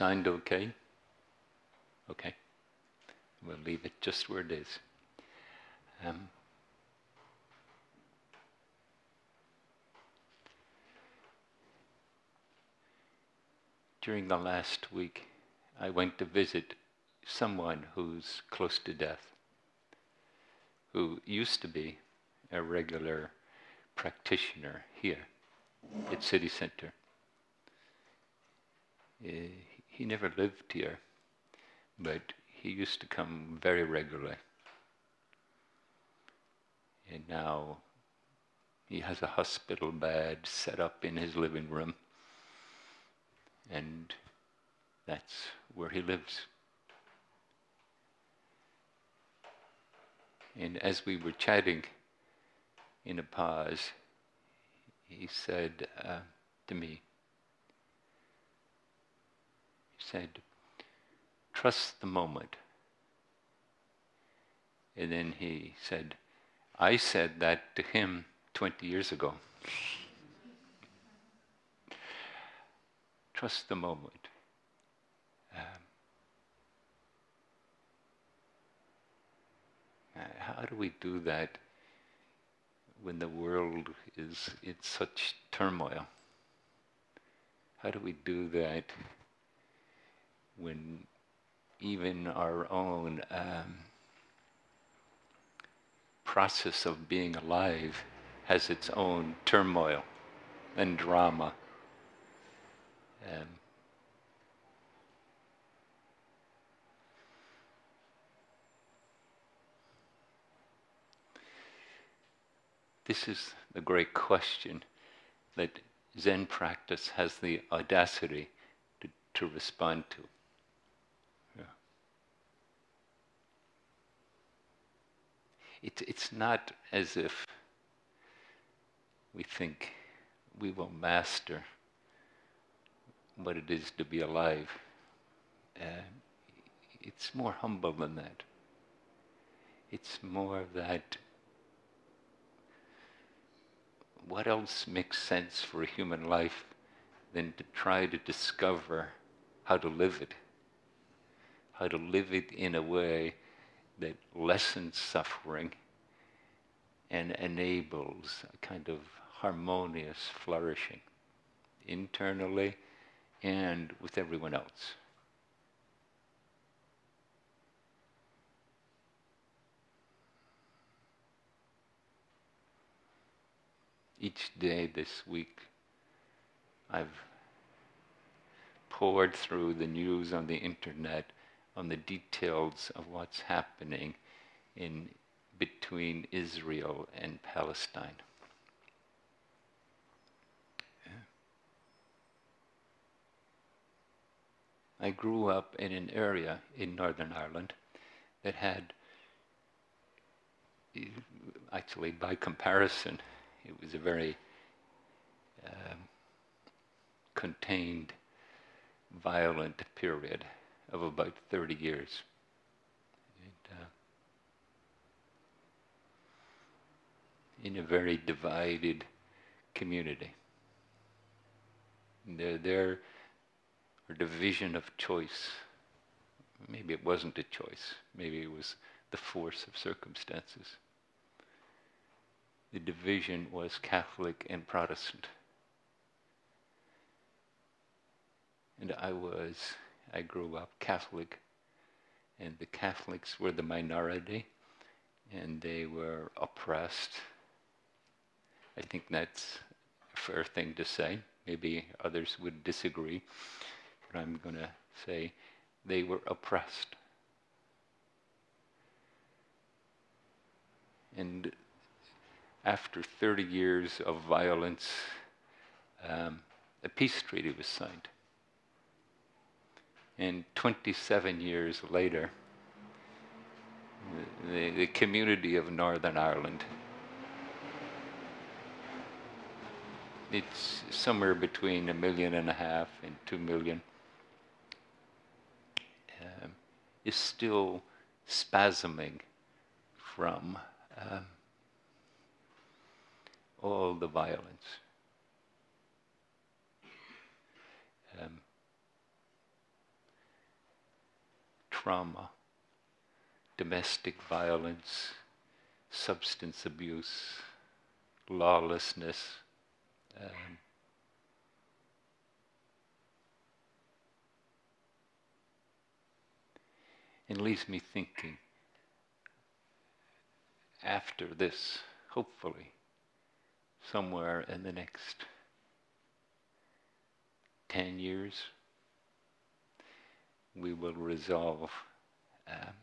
sound okay? Okay. We'll leave it just where it is. Um, during the last week, I went to visit someone who's close to death, who used to be a regular practitioner here at City Center. Uh, he never lived here, but he used to come very regularly. And now he has a hospital bed set up in his living room, and that's where he lives. And as we were chatting in a pause, he said uh, to me, said, trust the moment. And then he said, I said that to him 20 years ago. trust the moment. Um, how do we do that when the world is in such turmoil? How do we do that when even our own um, process of being alive has its own turmoil and drama? Um, This is the great question that Zen practice has the audacity to, to respond to. It, it's not as if we think we will master what it is to be alive. Uh, it's more humble than that. It's more that what else makes sense for a human life than to try to discover how to live it? How to live it in a way that lessens suffering and enables a kind of harmonious flourishing internally and with everyone else. each day this week, I've pored through the news on the internet on the details of what's happening in between Israel and Palestine. I grew up in an area in Northern Ireland that had, actually by comparison, it was a very um, contained, violent period of about 30 years. And, uh, in a very divided community. There, there, a division of choice. Maybe it wasn't a choice. Maybe it was the force of circumstances the division was Catholic and Protestant. And I was, I grew up Catholic, and the Catholics were the minority, and they were oppressed. I think that's a fair thing to say. Maybe others would disagree, but I'm going to say they were oppressed. And after 30 years of violence, um, a peace treaty was signed. And 27 years later, the, the community of Northern Ireland, it's somewhere between a million and a half and two million, um, is still spasming from um, all the violence. Trauma, domestic violence, substance abuse, lawlessness. Um, and leaves me thinking after this, hopefully, somewhere in the next 10 years, we will resolve um,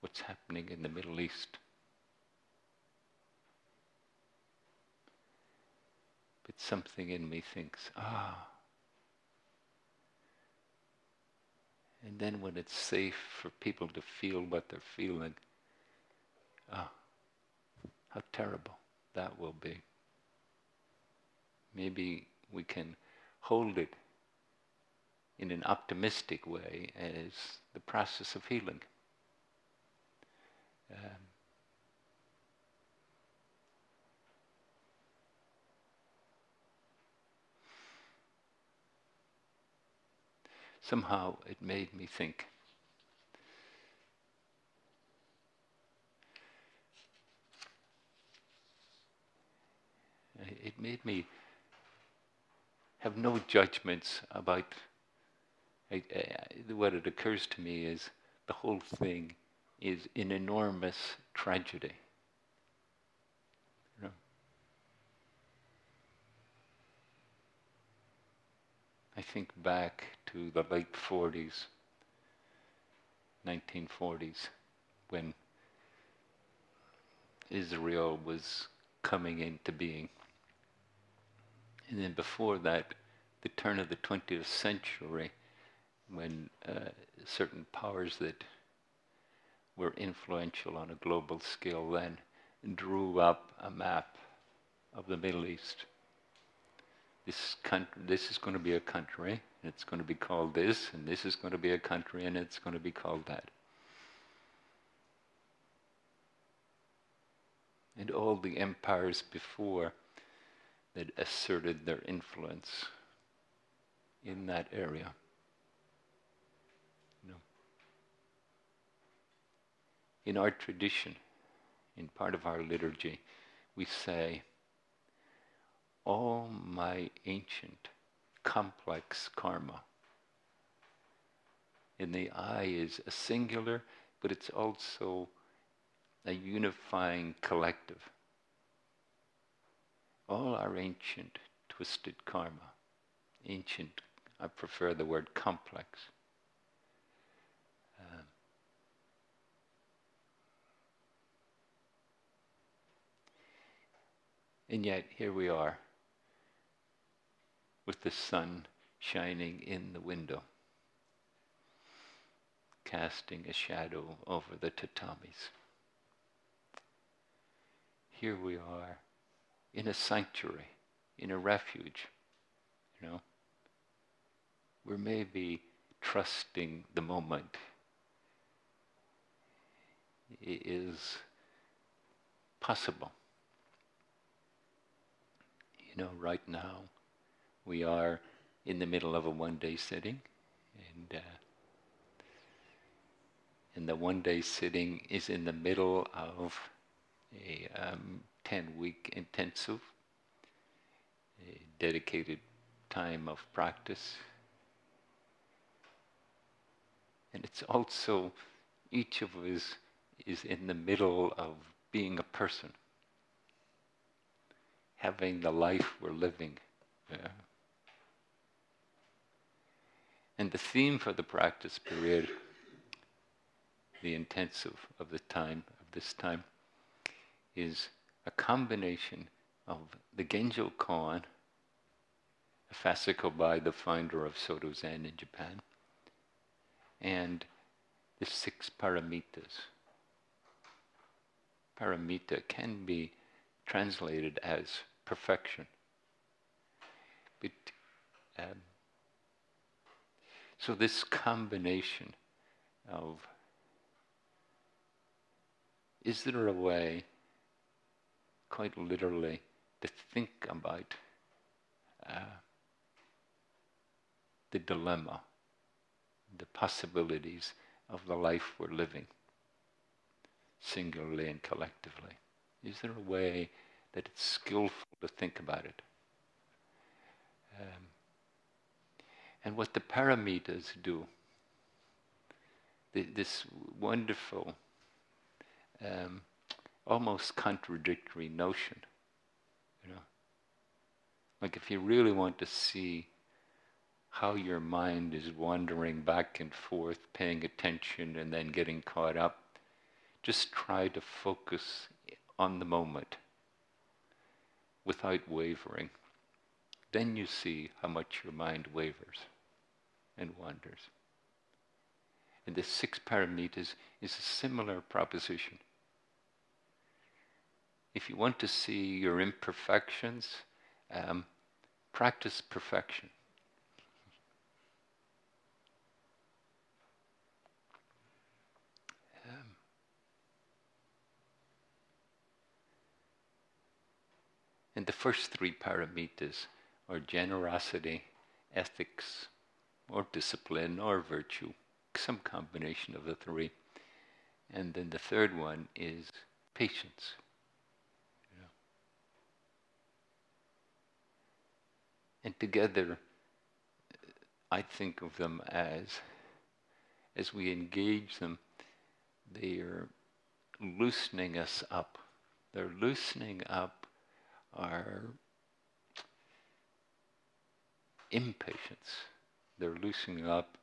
what's happening in the Middle East. But something in me thinks, ah. And then when it's safe for people to feel what they're feeling, ah, how terrible that will be. Maybe we can hold it in an optimistic way as the process of healing. Um, somehow it made me think. It made me have no judgments about I, I, what it occurs to me is the whole thing is an enormous tragedy. You know? I think back to the late 40s, 1940s, when Israel was coming into being. And then before that, the turn of the 20th century, when uh, certain powers that were influential on a global scale then drew up a map of the Middle East. This, country, this is going to be a country, it's going to be called this, and this is going to be a country, and it's going to be called that. And all the empires before that asserted their influence in that area. In our tradition, in part of our liturgy, we say, all my ancient complex karma. And the I is a singular, but it's also a unifying collective. All our ancient twisted karma, ancient, I prefer the word complex, And yet, here we are with the sun shining in the window, casting a shadow over the tatamis. Here we are in a sanctuary, in a refuge, you know. We're maybe trusting the moment is possible you know, right now we are in the middle of a one-day sitting, and uh, and the one-day sitting is in the middle of a um, ten-week intensive, a dedicated time of practice, and it's also each of us is in the middle of being a person having the life we're living. Yeah. And the theme for the practice period, the intensive of the time, of this time, is a combination of the Genjo Koan, a fascicle by the founder of Soto Zen in Japan, and the six paramitas. Paramita can be translated as perfection. But, um, so this combination of is there a way, quite literally, to think about uh, the dilemma the possibilities of the life we're living, singularly and collectively? Is there a way that it's skillful to think about it? Um, and what the paramitas do, this wonderful, um, almost contradictory notion, you know, like if you really want to see how your mind is wandering back and forth, paying attention and then getting caught up, just try to focus on the moment without wavering. Then you see how much your mind wavers and wanders. And the six paramitas is a similar proposition. If you want to see your imperfections, um, practice perfection. And the first three paramitas are generosity, ethics, or discipline, or virtue, some combination of the three. And then the third one is patience. And together, I think of them as, as we engage them, they are loosening us up. They're loosening up our impatience. They're loosening up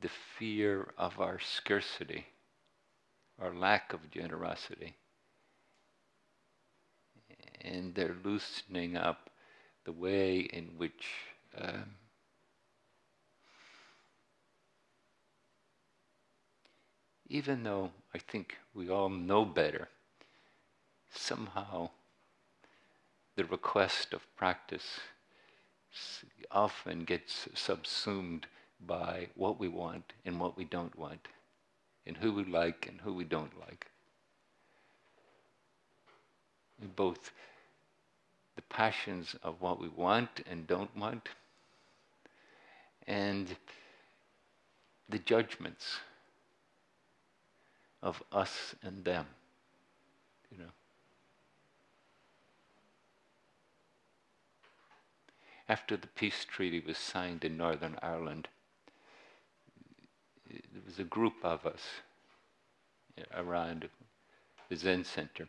the fear of our scarcity, our lack of generosity. And they're loosening up the way in which um, even though I think we all know better, somehow the request of practice often gets subsumed by what we want and what we don't want, and who we like and who we don't like. both the passions of what we want and don't want, and the judgments of us and them, you know. After the peace treaty was signed in Northern Ireland, there was a group of us around the Zen Center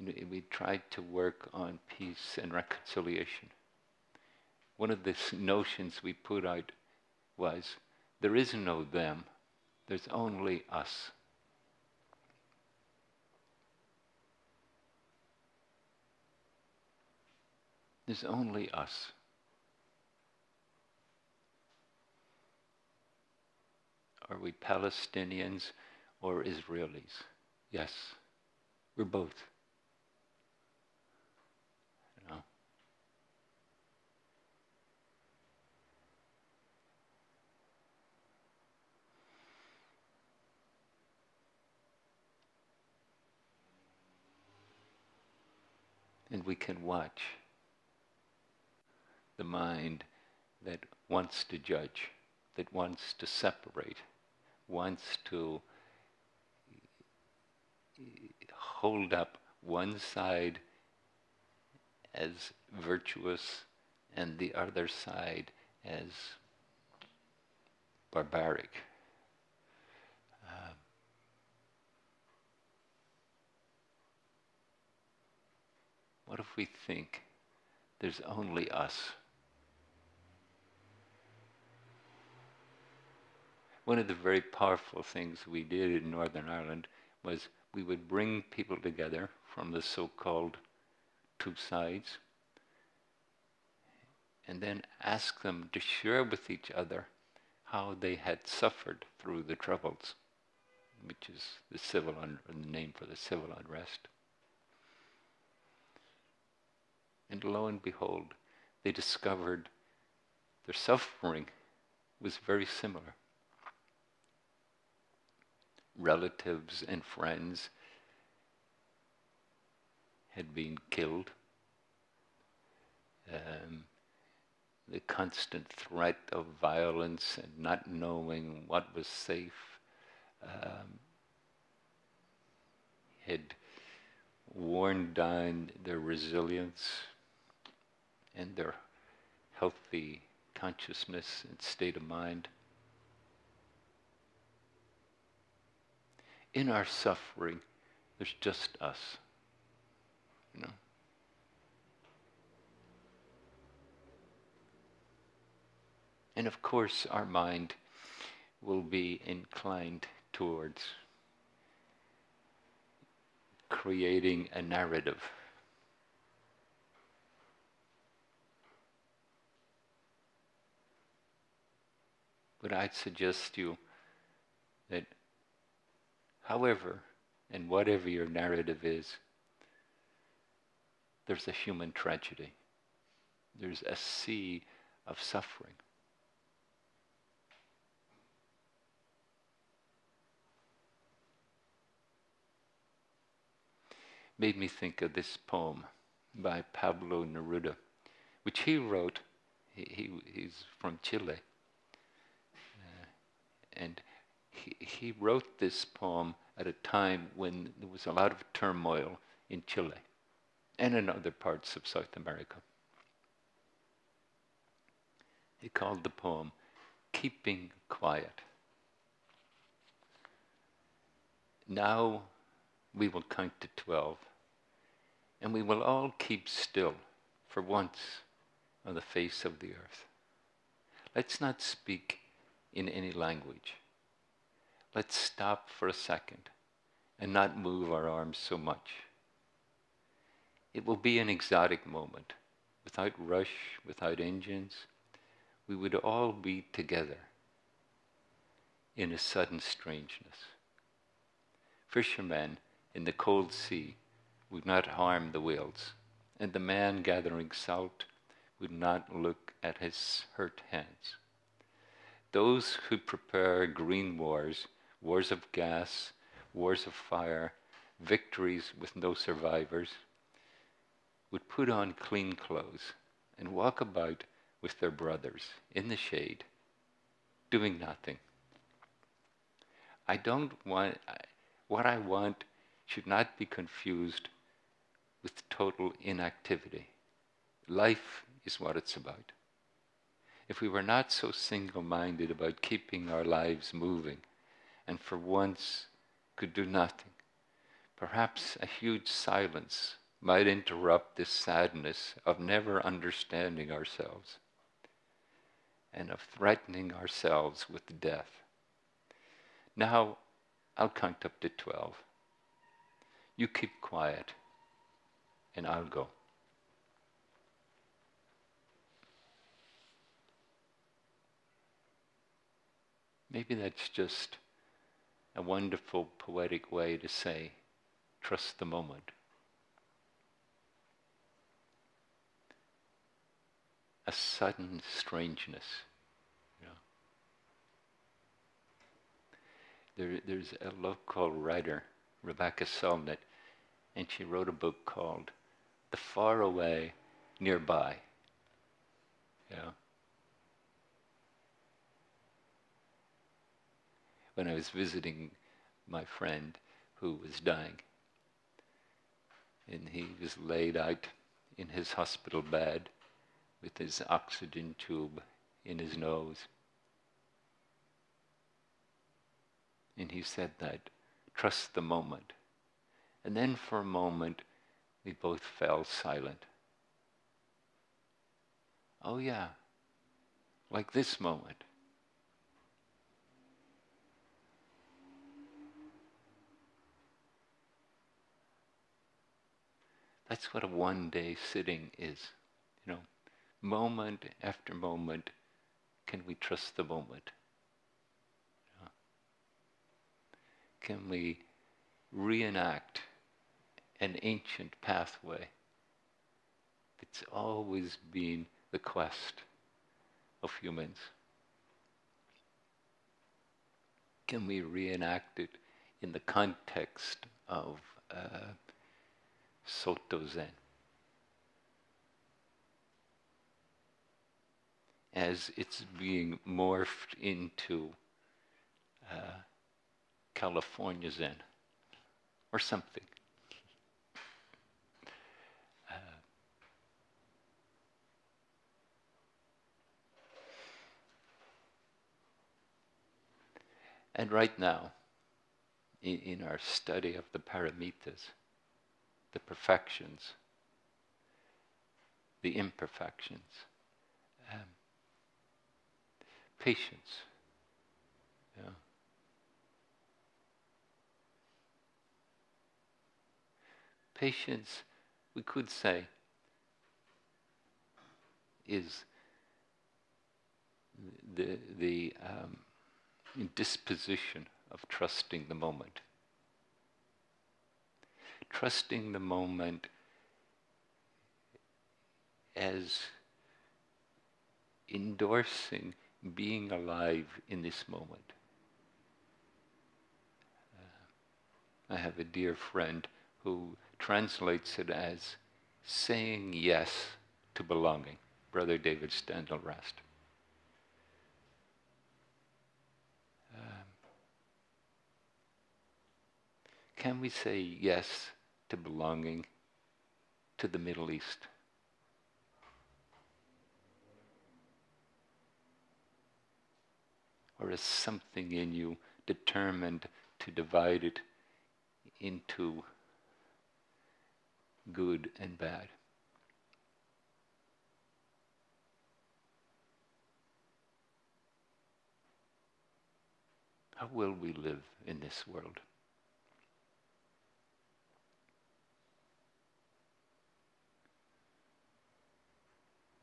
and we tried to work on peace and reconciliation. One of the notions we put out was there is no them, there's only us. There's only us. Are we Palestinians or Israelis? Yes, we're both. And we can watch the mind that wants to judge, that wants to separate, wants to hold up one side as virtuous and the other side as barbaric. Uh, what if we think there's only us? One of the very powerful things we did in Northern Ireland was we would bring people together from the so-called two sides and then ask them to share with each other how they had suffered through the troubles, which is the civil the name for the civil unrest. And lo and behold, they discovered their suffering was very similar. Relatives and friends had been killed. Um, the constant threat of violence and not knowing what was safe um, had worn down their resilience and their healthy consciousness and state of mind. In our suffering, there's just us, you know. And of course, our mind will be inclined towards creating a narrative. But I'd suggest you however and whatever your narrative is, there's a human tragedy. There's a sea of suffering. made me think of this poem by Pablo Neruda, which he wrote. He, he he's from Chile, uh, and he he wrote this poem at a time when there was a lot of turmoil in Chile and in other parts of South America. He called the poem "Keeping Quiet." Now we will count to 12, and we will all keep still for once on the face of the earth. Let's not speak in any language. Let's stop for a second and not move our arms so much. It will be an exotic moment, without rush, without engines. We would all be together in a sudden strangeness. Fishermen in the cold sea would not harm the whales, and the man gathering salt would not look at his hurt hands. Those who prepare green wars, wars of gas, wars of fire, victories with no survivors, would put on clean clothes and walk about with their brothers in the shade, doing nothing. I don't want, what I want should not be confused with total inactivity. Life is what it's about. If we were not so single minded about keeping our lives moving and for once could do nothing, perhaps a huge silence might interrupt this sadness of never understanding ourselves and of threatening ourselves with death. Now, I'll count up to 12. You keep quiet, and I'll go. Maybe that's just a wonderful poetic way to say, trust the moment. A sudden strangeness. There, there's a local writer Rebecca Solnit, and she wrote a book called The Far Away Nearby. Yeah. When I was visiting my friend who was dying, and he was laid out in his hospital bed with his oxygen tube in his nose. And he said that trust the moment. And then for a moment, we both fell silent. Oh, yeah, like this moment. That's what a one day sitting is. You know, moment after moment, can we trust the moment? can we reenact an ancient pathway that's always been the quest of humans? Can we reenact it in the context of uh, Soto Zen? as it's being morphed into uh, California Zen or something. Uh, and right now, in, in our study of the paramitas, the perfections, the imperfections, um, patience. Yeah. Patience, we could say, is the, the um, disposition of trusting the moment. Trusting the moment as endorsing being alive in this moment. Uh, I have a dear friend who translates it as saying yes to belonging, Brother David Steindl-Rast. Um, can we say yes to belonging to the Middle East? Or is something in you determined to divide it into good and bad? How will we live in this world?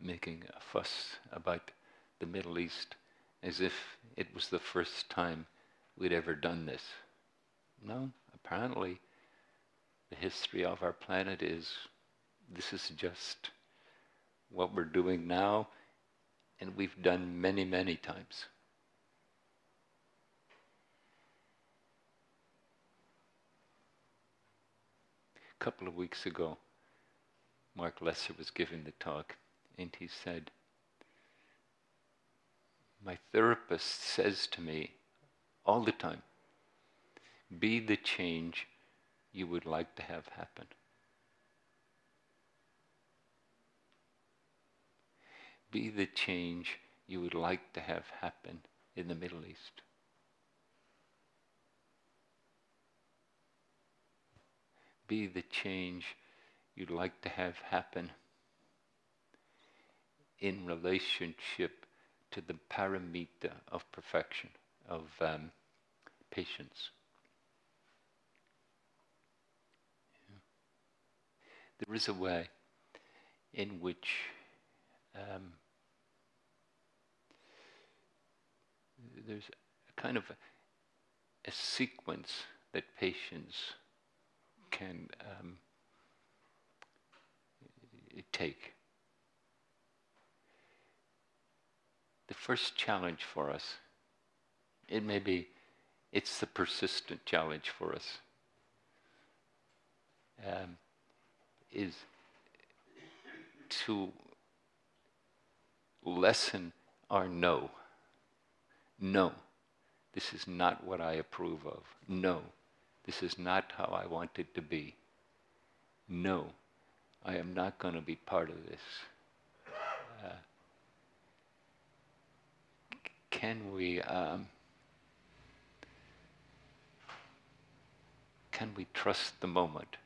Making a fuss about the Middle East as if it was the first time we'd ever done this. No, apparently the history of our planet is this is just what we're doing now, and we've done many, many times. A couple of weeks ago, Mark Lesser was giving the talk, and he said, my therapist says to me all the time be the change you would like to have happen. Be the change you would like to have happen in the Middle East. Be the change you'd like to have happen in relationship to the paramita of perfection, of um, patience. Yeah. There is a way in which um, there's a kind of a, a, sequence that patience can um, take. The first challenge for us, it may be, it's the persistent challenge for us, um, is to lessen our no. No, this is not what I approve of. No, this is not how I want it to be. No, I am not going to be part of this. Uh, can we um, can we trust the moment?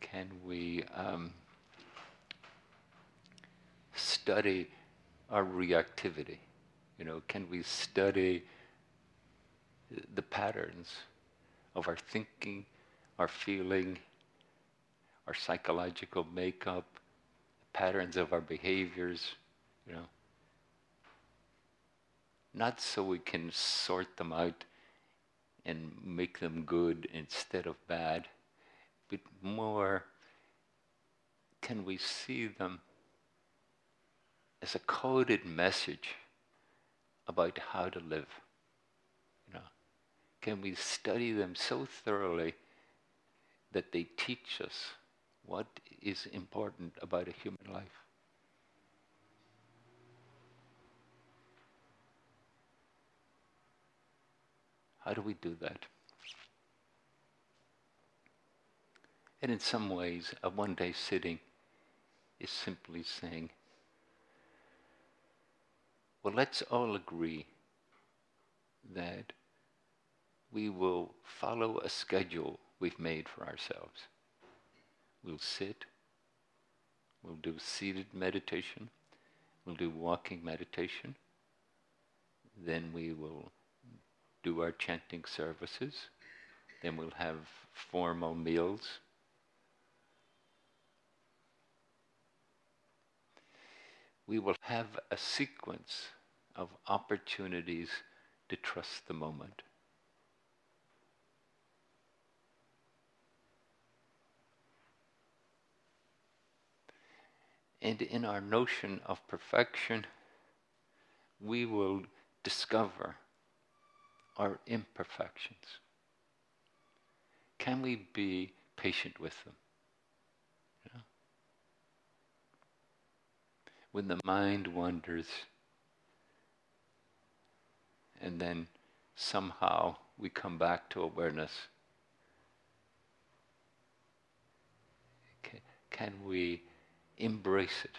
Can we um, study our reactivity? You know, can we study the patterns of our thinking, our feeling, our psychological makeup, patterns of our behaviors, you know? Not so we can sort them out and make them good instead of bad, but more can we see them as a coded message about how to live? You know, can we study them so thoroughly that they teach us what is important about a human life? How do we do that? And in some ways, a one day sitting is simply saying, well, let's all agree that we will follow a schedule we've made for ourselves. We'll sit, we'll do seated meditation, we'll do walking meditation, then we will do our chanting services, then we'll have formal meals. We will have a sequence of opportunities to trust the moment. And in our notion of perfection, we will discover our imperfections. Can we be patient with them? When the mind wanders, and then somehow we come back to awareness, can we embrace it.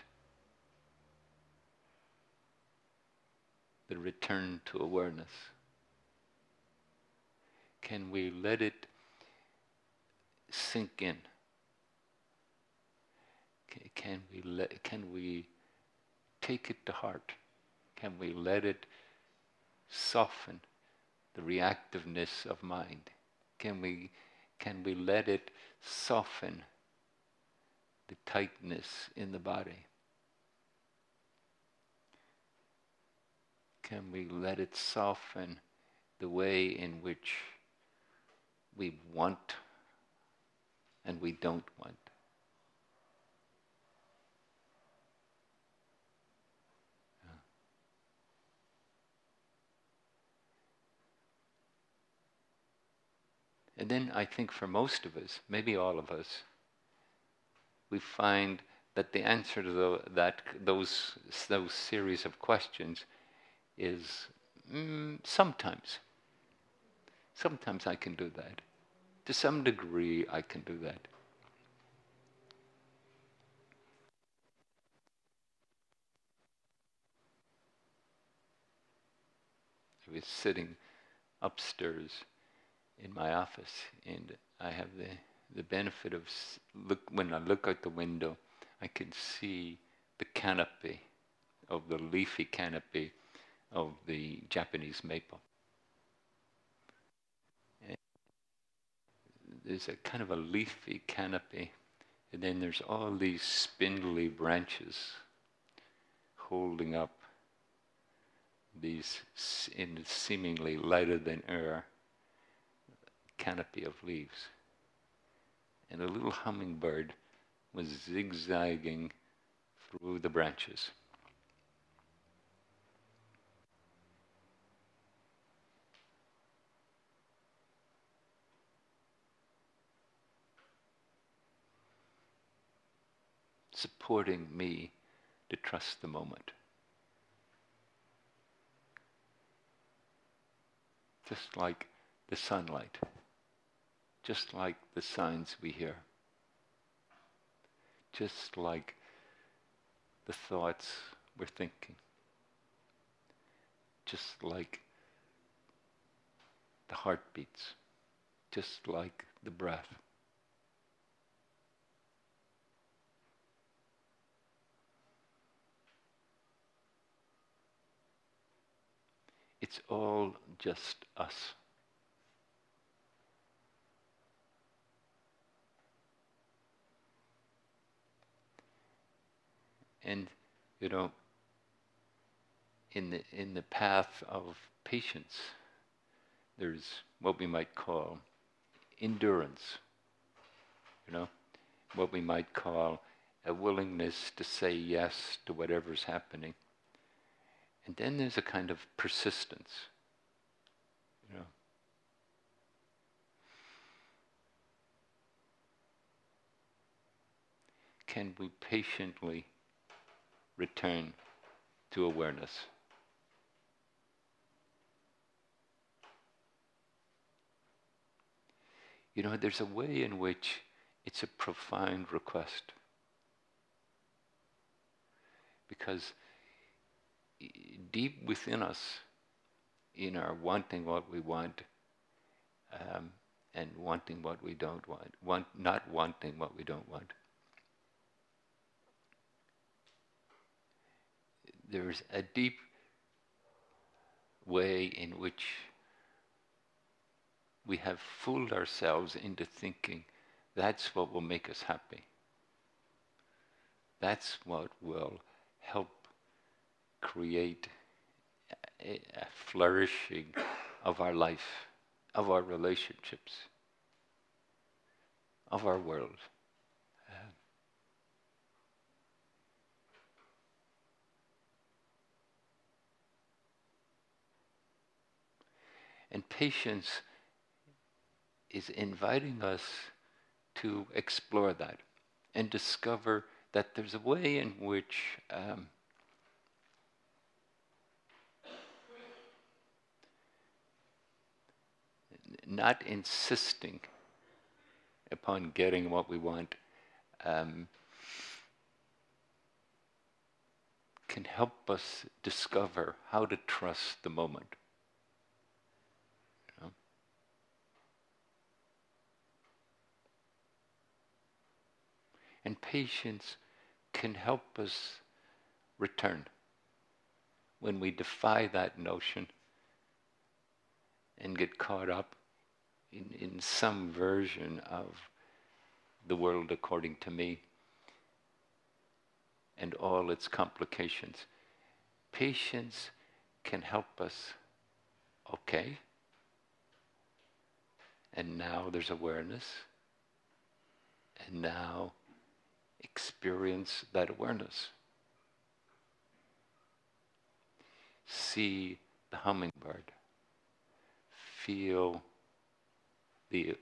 The return to awareness. Can we let it sink in? Can we let, can we take it to heart? Can we let it soften the reactiveness of mind? Can we, can we let it soften the tightness in the body? Can we let it soften the way in which we want and we don't want? And then I think for most of us, maybe all of us, we find that the answer to the, that those those series of questions is mm, sometimes. Sometimes I can do that. To some degree, I can do that. I was sitting upstairs in my office, and I have the the benefit of look when I look out the window, I can see the canopy of the leafy canopy of the Japanese maple. There's a kind of a leafy canopy, and then there's all these spindly branches holding up these in seemingly lighter than air canopy of leaves and a little hummingbird was zigzagging through the branches. Supporting me to trust the moment. Just like the sunlight just like the signs we hear, just like the thoughts we're thinking, just like the heartbeats, just like the breath. It's all just us. And, you know, in the, in the path of patience, there's what we might call endurance, you know, what we might call a willingness to say yes to whatever's happening. And then there's a kind of persistence, you know. Can we patiently return to awareness. You know, there's a way in which it's a profound request. Because deep within us, in our wanting what we want um, and wanting what we don't want, want, not wanting what we don't want, there's a deep way in which we have fooled ourselves into thinking that's what will make us happy. That's what will help create a, a flourishing of our life, of our relationships, of our world. And patience is inviting us to explore that and discover that there's a way in which um, not insisting upon getting what we want um, can help us discover how to trust the moment. And patience can help us return when we defy that notion and get caught up in, in some version of the world according to me and all its complications. Patience can help us, okay, and now there's awareness, and now experience that awareness. See the hummingbird. Feel the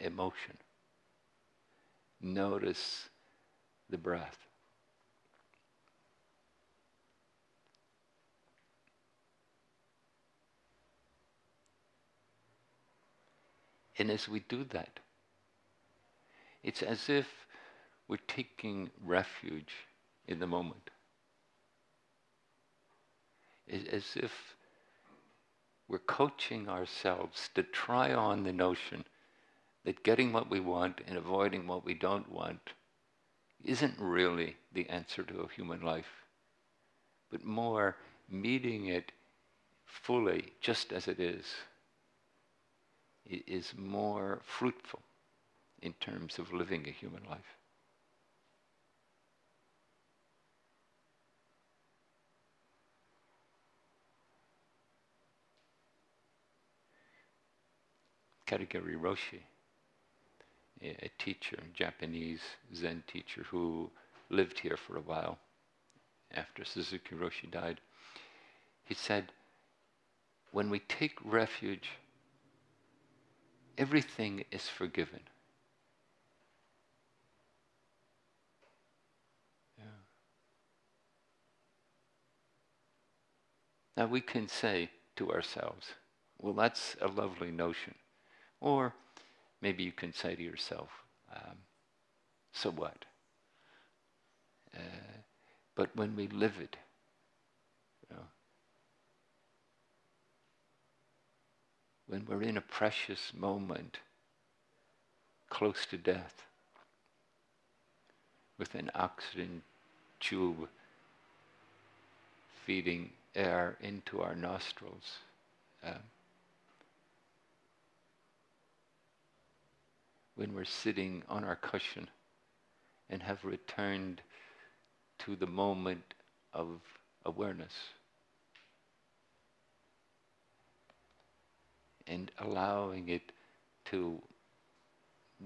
emotion. Notice the breath. And as we do that, it's as if we're taking refuge in the moment. As if we're coaching ourselves to try on the notion that getting what we want and avoiding what we don't want isn't really the answer to a human life, but more meeting it fully just as it is is more fruitful in terms of living a human life. Katagiri Roshi, a teacher, a Japanese Zen teacher who lived here for a while after Suzuki Roshi died. He said, when we take refuge, everything is forgiven. Now we can say to ourselves, well, that's a lovely notion. Or maybe you can say to yourself, um, so what? Uh, but when we live it, you know, when we're in a precious moment close to death, with an oxygen tube feeding air into our nostrils. Um, when we're sitting on our cushion and have returned to the moment of awareness. And allowing it to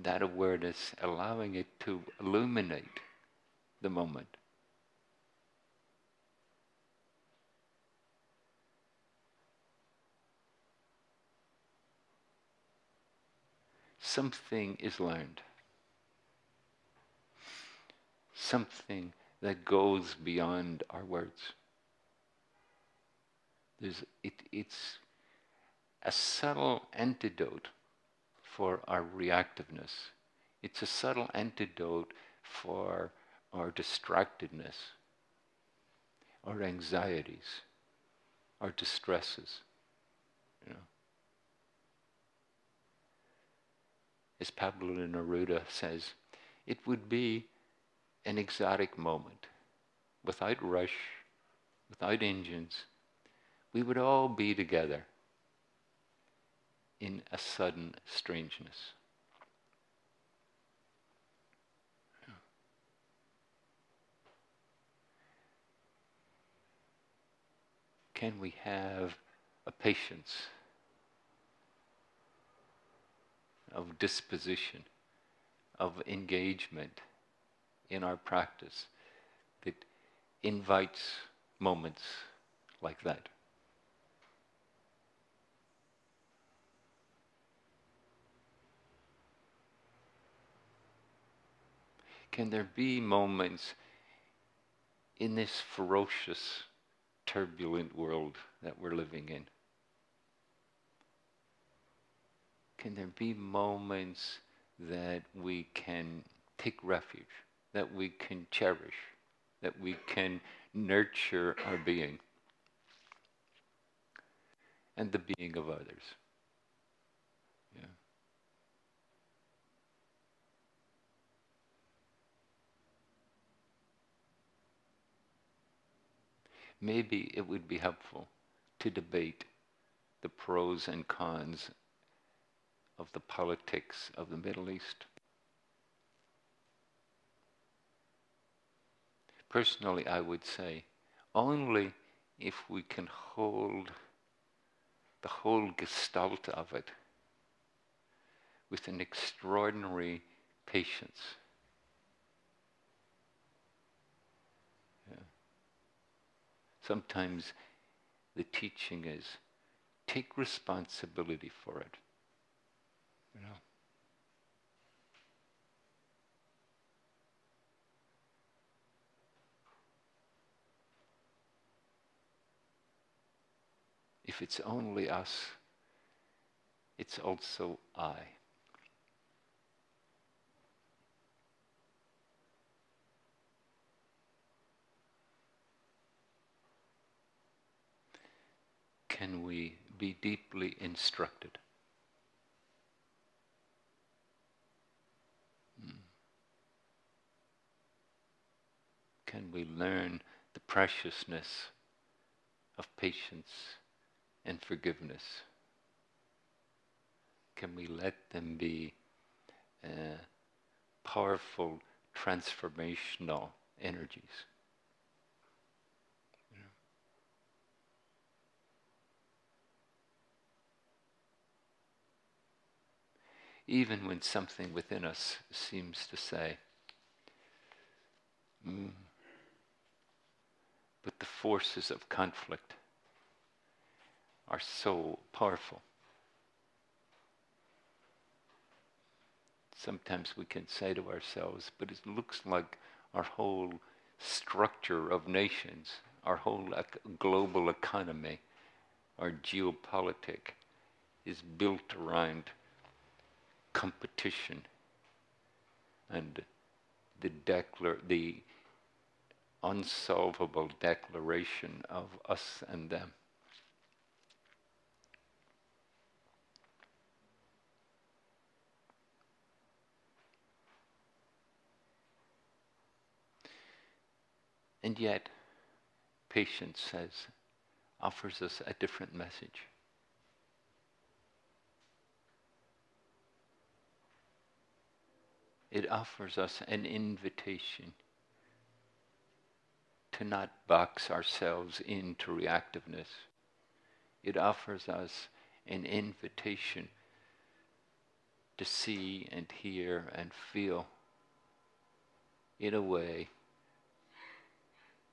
that awareness allowing it to illuminate the moment something is learned. Something that goes beyond our words. There's, it, it's a subtle antidote for our reactiveness. It's a subtle antidote for our distractedness, our anxieties, our distresses. You know. As Pablo Neruda says, it would be an exotic moment, without rush, without engines. We would all be together in a sudden strangeness. Can we have a patience of disposition, of engagement in our practice that invites moments like that? Can there be moments in this ferocious turbulent world that we're living in? Can there be moments that we can take refuge, that we can cherish, that we can nurture our being and the being of others? Maybe it would be helpful to debate the pros and cons of the politics of the Middle East. Personally, I would say only if we can hold the whole gestalt of it with an extraordinary patience Sometimes the teaching is take responsibility for it. You know? If it's only us, it's also I. can we be deeply instructed? Can we learn the preciousness of patience and forgiveness? Can we let them be uh, powerful, transformational energies? even when something within us seems to say, mm. But the forces of conflict are so powerful. Sometimes we can say to ourselves, but it looks like our whole structure of nations, our whole global economy, our geopolitic is built around competition and the declar- the unsolvable declaration of us and them. And yet, patience says, offers us a different message. it offers us an invitation to not box ourselves into reactiveness. It offers us an invitation to see and hear and feel in a way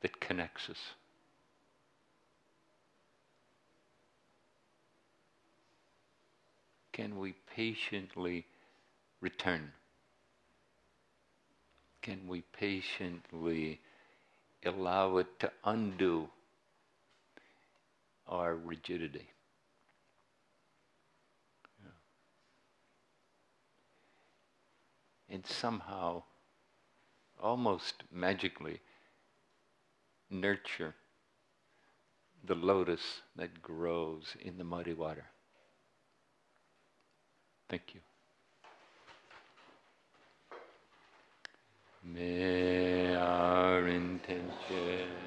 that connects us. Can we patiently return? can we patiently allow it to undo our rigidity? and somehow, almost magically, nurture the lotus that grows in the muddy water. Thank you. May our intention